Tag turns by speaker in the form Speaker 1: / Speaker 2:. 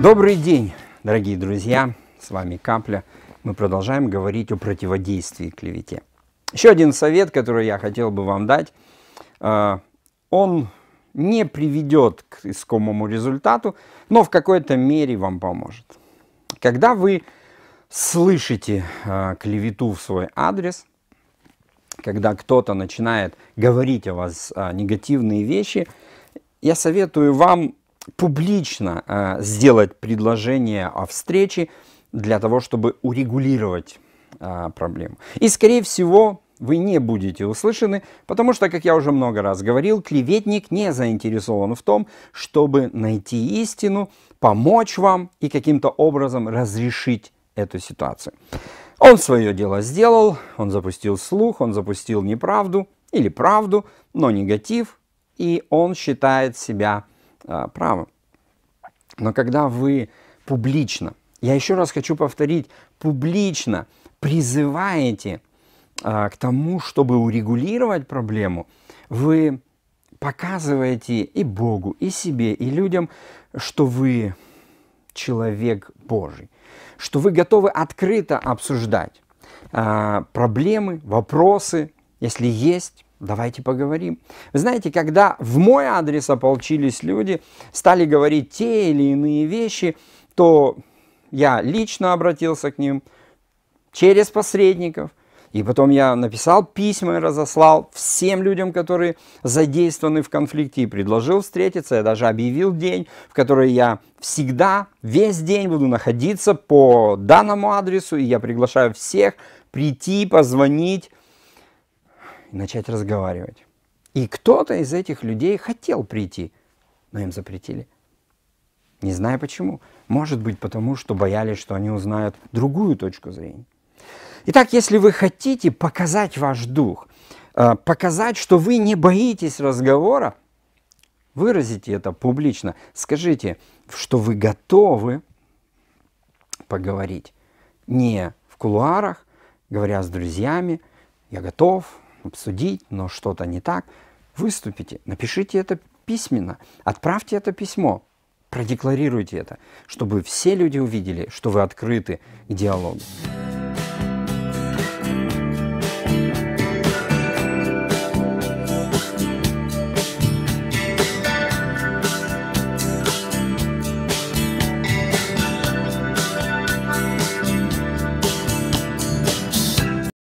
Speaker 1: Добрый день, дорогие друзья! С вами Капля. Мы продолжаем говорить о противодействии клевете. Еще один совет, который я хотел бы вам дать, э, он не приведет к искомому результату, но в какой-то мере вам поможет. Когда вы слышите э, клевету в свой адрес, когда кто-то начинает говорить о вас э, негативные вещи, я советую вам публично э, сделать предложение о встрече для того, чтобы урегулировать э, проблему. И, скорее всего, вы не будете услышаны, потому что, как я уже много раз говорил, клеветник не заинтересован в том, чтобы найти истину, помочь вам и каким-то образом разрешить эту ситуацию. Он свое дело сделал, он запустил слух, он запустил неправду или правду, но негатив, и он считает себя а, правым. Но когда вы публично, я еще раз хочу повторить, публично призываете а, к тому, чтобы урегулировать проблему, вы показываете и Богу, и себе, и людям, что вы человек Божий, что вы готовы открыто обсуждать а, проблемы, вопросы, если есть, давайте поговорим. Вы знаете, когда в мой адрес ополчились люди, стали говорить те или иные вещи, то я лично обратился к ним через посредников, и потом я написал письма и разослал всем людям, которые задействованы в конфликте, и предложил встретиться. Я даже объявил день, в который я всегда, весь день буду находиться по данному адресу, и я приглашаю всех прийти, позвонить и начать разговаривать. И кто-то из этих людей хотел прийти, но им запретили. Не знаю почему. Может быть, потому что боялись, что они узнают другую точку зрения. Итак, если вы хотите показать ваш дух, э, показать, что вы не боитесь разговора, выразите это публично. Скажите, что вы готовы поговорить. Не в кулуарах, говоря с друзьями, я готов обсудить, но что-то не так. Выступите, напишите это письменно, отправьте это письмо, продекларируйте это, чтобы все люди увидели, что вы открыты к диалогу.